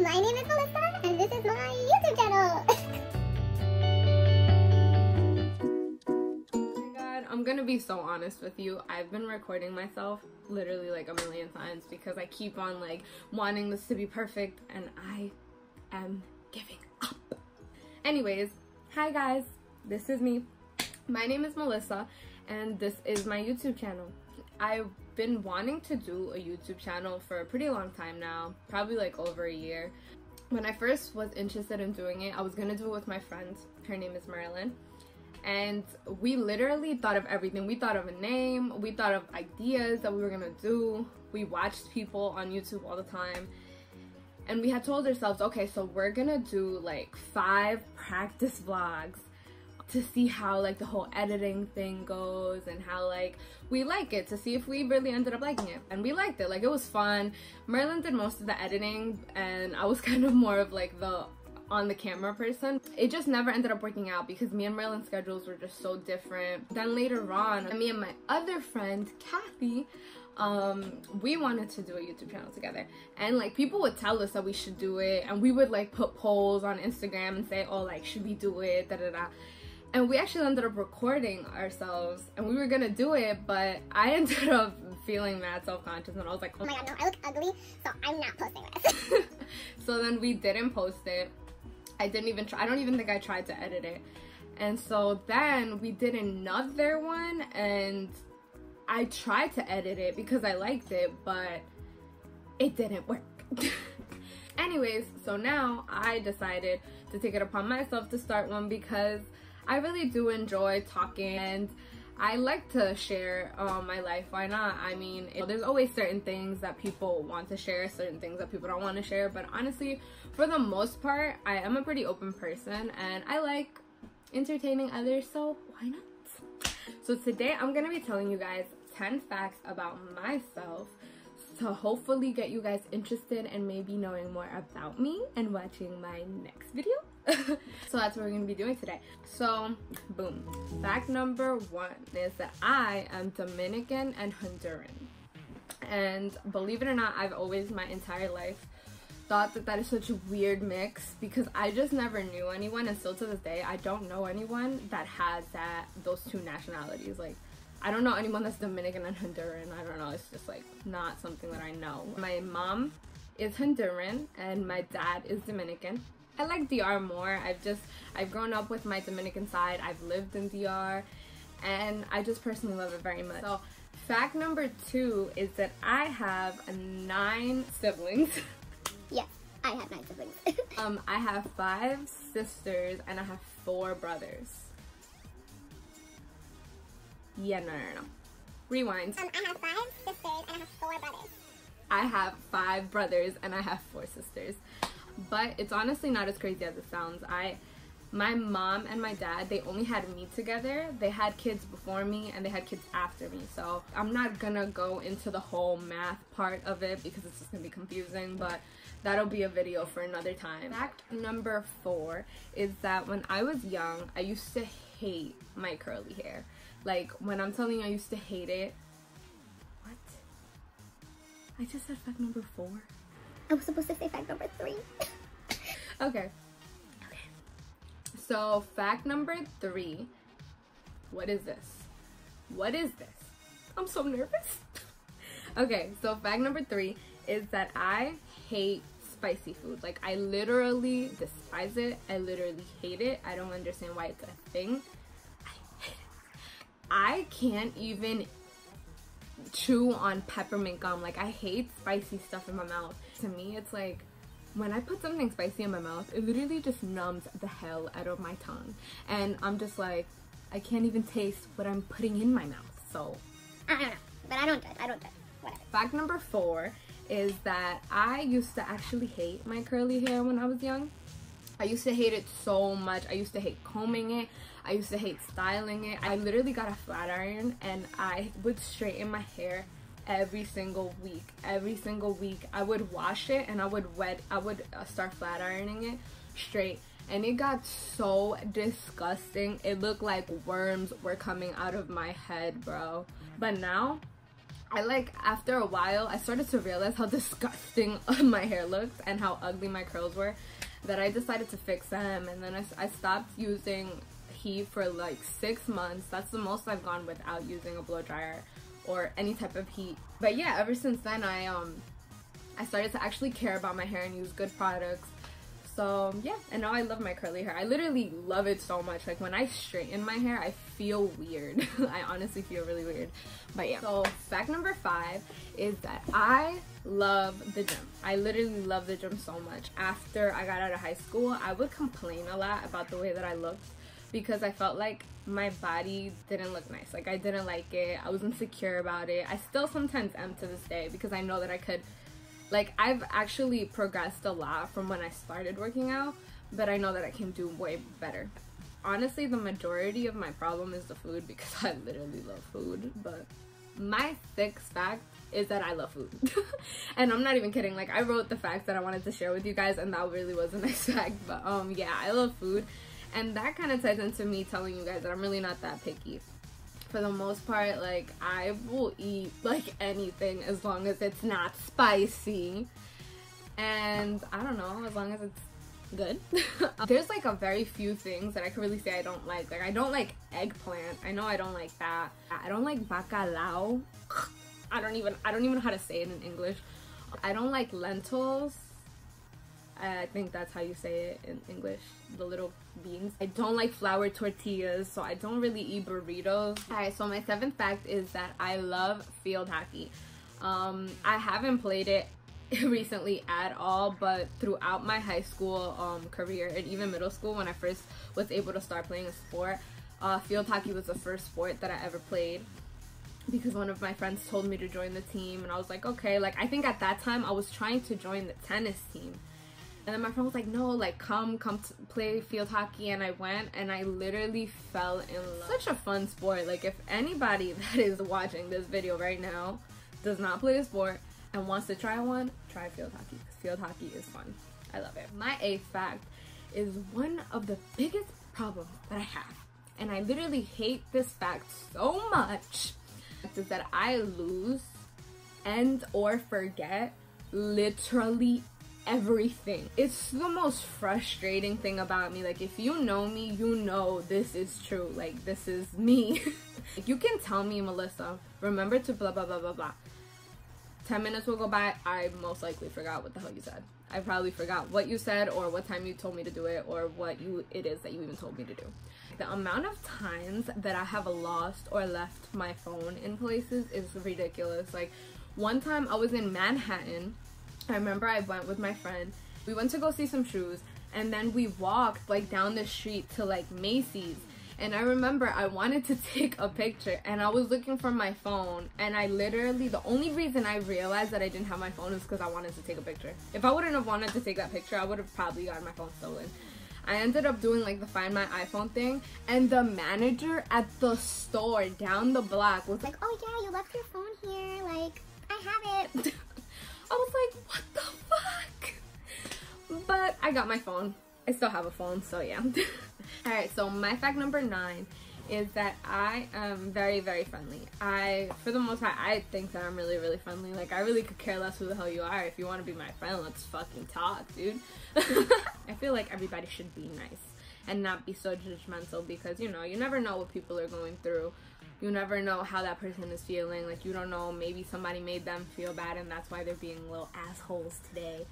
My name is Melissa, and this is my YouTube channel. Oh my god, I'm gonna be so honest with you. I've been recording myself literally like a million times because I keep on like wanting this to be perfect and I am giving up. Anyways, hi guys, this is me. My name is Melissa and this is my YouTube channel. I've been wanting to do a YouTube channel for a pretty long time now, probably like over a year. When I first was interested in doing it, I was gonna do it with my friend. Her name is Marilyn and we literally thought of everything. We thought of a name, we thought of ideas that we were gonna do. We watched people on YouTube all the time. And we had told ourselves, okay, so we're gonna do like five practice vlogs to see how like the whole editing thing goes and how like we like it to see if we really ended up liking it. And we liked it. Like it was fun. Merlin did most of the editing and I was kind of more of like the on the camera person. It just never ended up working out because me and Merlin's schedules were just so different. Then later on, me and my other friend, Kathy, um we wanted to do a youtube channel together. And like people would tell us that we should do it and we would like put polls on instagram and say oh like should we do it? Da da da and we actually ended up recording ourselves and we were gonna do it but i ended up feeling mad self-conscious and i was like oh my god, no, I look ugly, so I'm not posting this. so then we didn't post it I didn't even try. I don't even think I tried to edit it. And so then we did another one and I tried to edit it because I liked it, but it didn't work. Anyways, so now I decided to take it upon myself to start one because I really do enjoy talking and I like to share um, my life. Why not? I mean, it, there's always certain things that people want to share, certain things that people don't want to share. But honestly, for the most part, I am a pretty open person and I like entertaining others. So why not? So today I'm going to be telling you guys 10 facts about myself to hopefully get you guys interested and maybe knowing more about me and watching my next video. so that's what we're gonna be doing today. So, boom. Fact number one is that I am Dominican and Honduran. And believe it or not, I've always, my entire life, thought that that is such a weird mix because I just never knew anyone and still to this day I don't know anyone that has that those two nationalities like I don't know anyone that's Dominican and Honduran. I don't know. It's just like not something that I know. My mom is Honduran and my dad is Dominican. I like DR more. I've just I've grown up with my Dominican side. I've lived in DR and I just personally love it very much. So fact number two is that I have nine siblings. yes, I have nine siblings. um, I have five sisters and I have four brothers. Yeah, no, no, no. Rewind. Um, I have five sisters and I have four brothers. I have five brothers and I have four sisters. But it's honestly not as crazy as it sounds. I my mom and my dad, they only had me together. They had kids before me and they had kids after me. So I'm not gonna go into the whole math part of it because it's just gonna be confusing, but that'll be a video for another time. Fact number four is that when I was young, I used to hate my curly hair. Like when I'm telling you I used to hate it. What? I just said fact number four. I was supposed to say fact number three. okay. Okay. So fact number three. What is this? What is this? I'm so nervous. okay, so fact number three is that I hate spicy food. Like I literally despise it. I literally hate it. I don't understand why it's a thing. I can't even chew on peppermint gum. Like I hate spicy stuff in my mouth. To me, it's like when I put something spicy in my mouth, it literally just numbs the hell out of my tongue. And I'm just like, I can't even taste what I'm putting in my mouth. So I don't know, but I don't judge. I don't judge. Whatever. Fact number four is that I used to actually hate my curly hair when I was young. I used to hate it so much. I used to hate combing it. I used to hate styling it. I literally got a flat iron and I would straighten my hair every single week. Every single week I would wash it and I would wet I would uh, start flat ironing it straight and it got so disgusting. It looked like worms were coming out of my head, bro. But now I like after a while I started to realize how disgusting my hair looked and how ugly my curls were that I decided to fix them and then I, I stopped using heat for like six months that's the most I've gone without using a blow dryer or any type of heat. But yeah ever since then I um I started to actually care about my hair and use good products. So yeah and now I love my curly hair. I literally love it so much. Like when I straighten my hair I feel weird. I honestly feel really weird. But yeah. So fact number five is that I love the gym. I literally love the gym so much. After I got out of high school I would complain a lot about the way that I looked because I felt like my body didn't look nice like I didn't like it I was insecure about it I still sometimes am to this day because I know that I could like I've actually progressed a lot from when I started working out, but I know that I can do way better. Honestly, the majority of my problem is the food because I literally love food, but my sixth fact is that I love food. and I'm not even kidding. Like I wrote the facts that I wanted to share with you guys and that really was a nice fact, but um yeah, I love food. And that kind of ties into me telling you guys that I'm really not that picky for the most part, like I will eat like anything as long as it's not spicy. And I don't know, as long as it's good. There's like a very few things that I can really say I don't like. Like I don't like eggplant. I know I don't like that. I don't like bacalao. I don't even I don't even know how to say it in English. I don't like lentils. I think that's how you say it in English. The little beans. I don't like flour tortillas, so I don't really eat burritos. Alright, so my seventh fact is that I love field hockey. Um, I haven't played it recently at all, but throughout my high school um, career and even middle school when I first was able to start playing a sport, uh, field hockey was the first sport that I ever played because one of my friends told me to join the team and I was like, okay, like I think at that time I was trying to join the tennis team and then my friend was like, no, like come, come play field hockey. And I went and I literally fell in love. Such a fun sport. Like if anybody that is watching this video right now does not play a sport and wants to try one, try field hockey. Because field hockey is fun. I love it. My eighth fact is one of the biggest problems that I have. And I literally hate this fact so much. Is that I lose and or forget literally everything. It's the most frustrating thing about me. Like, if you know me, you know this is true. Like, this is me. you can tell me, Melissa, remember to blah, blah, blah, blah, blah. 10 minutes will go by, I most likely forgot what the hell you said. I probably forgot what you said or what time you told me to do it or what you it is that you even told me to do. The amount of times that I have lost or left my phone in places is ridiculous. Like one time I was in Manhattan I remember I went with my friend. We went to go see some shoes and then we walked like down the street to like Macy's. And I remember I wanted to take a picture and I was looking for my phone and I literally the only reason I realized that I didn't have my phone is because I wanted to take a picture. If I wouldn't have wanted to take that picture, I would have probably gotten my phone stolen. I ended up doing like the find my iPhone thing and the manager at the store down the block was like, Oh yeah, you left your phone here, like I have it I was like, what the fuck? But I got my phone. I still have a phone, so yeah. Alright, so my fact number nine is that I am very, very friendly. I, for the most part, I think that I'm really, really friendly. Like, I really could care less who the hell you are. If you want to be my friend, let's fucking talk, dude. I feel like everybody should be nice and not be so judgmental because, you know, you never know what people are going through you never know how that person is feeling. Like, you don't know, maybe somebody made them feel bad and that's why they're being little assholes today.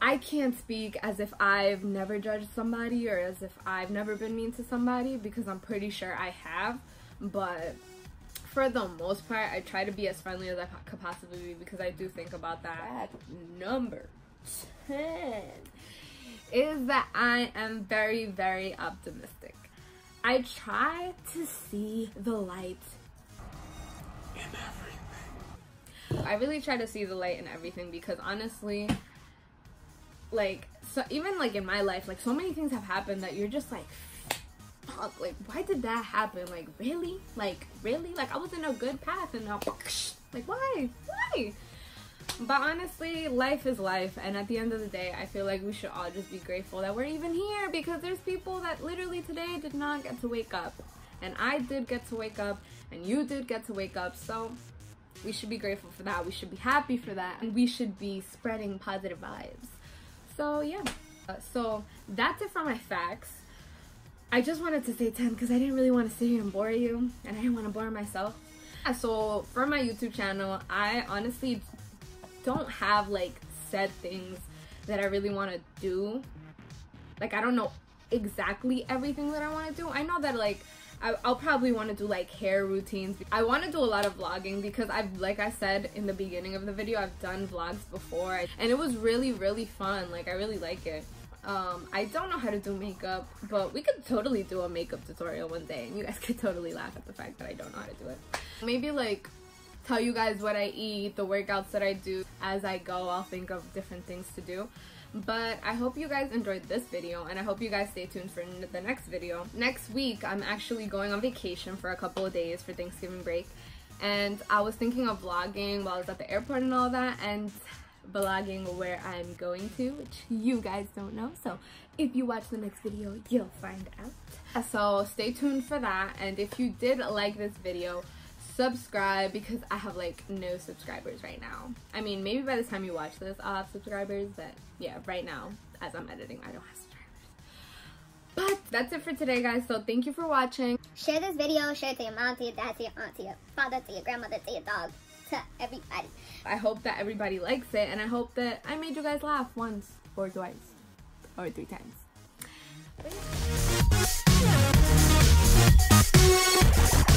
I can't speak as if I've never judged somebody or as if I've never been mean to somebody because I'm pretty sure I have. But for the most part, I try to be as friendly as I could possibly be because I do think about that. Number 10 is that I am very, very optimistic. I try to see the light in everything. I really try to see the light in everything because honestly, like, so even like in my life, like so many things have happened that you're just like, fuck, like why did that happen? Like really? Like really? Like I was in a good path and now, like why? Why? But honestly, life is life, and at the end of the day, I feel like we should all just be grateful that we're even here because there's people that literally today did not get to wake up. And I did get to wake up, and you did get to wake up, so We should be grateful for that. We should be happy for that. And we should be spreading positive vibes. So, yeah. Uh, so, that's it for my facts. I just wanted to say 10 because I didn't really want to sit here and bore you. And I didn't want to bore myself. So, for my YouTube channel, I honestly don't have like said things that I really want to do. Like, I don't know exactly everything that I want to do. I know that like I, will probably want to do like hair routines. I want to do a lot of vlogging because I've, like I said in the beginning of the video, I've done vlogs before and it was really, really fun. Like I really like it. Um, I don't know how to do makeup, but we could totally do a makeup tutorial one day and you guys could totally laugh at the fact that I don't know how to do it. Maybe like tell you guys what I eat, the workouts that I do. As I go, I'll think of different things to do. But I hope you guys enjoyed this video and I hope you guys stay tuned for the next video. Next week, I'm actually going on vacation for a couple of days for Thanksgiving break. And I was thinking of vlogging while I was at the airport and all that and vlogging where I'm going to, which you guys don't know. So if you watch the next video, you'll find out. So stay tuned for that. And if you did like this video, subscribe because I have like no subscribers right now. I mean, maybe by the time you watch this, I'll have subscribers, but yeah, right now, as I'm editing, I don't have subscribers. But that's it for today, guys. So thank you for watching. Share this video, share it to your mom, to your dad, to your aunt, to your father, to your grandmother, to your dog, to everybody. I hope that everybody likes it, and I hope that I made you guys laugh once, or twice, or three times. Bye.